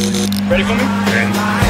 Ready for me? Ready.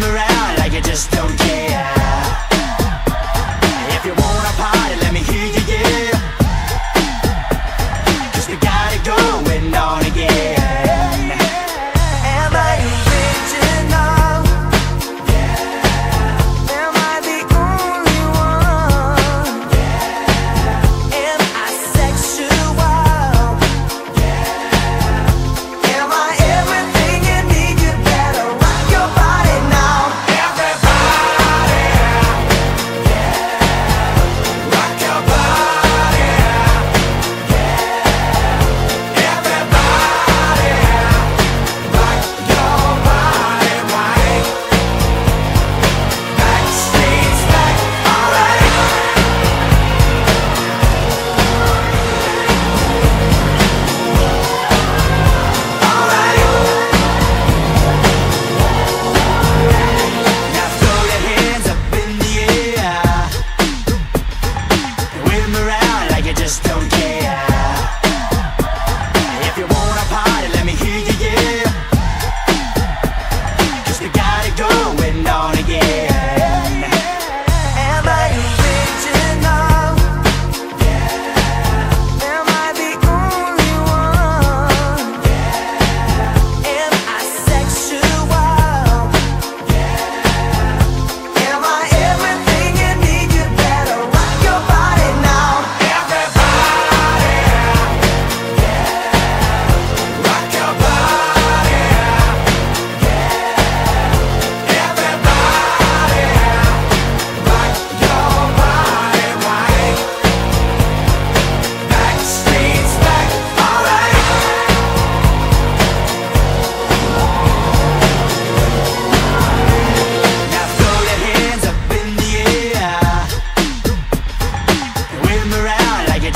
around. Like you just don't care.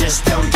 just don't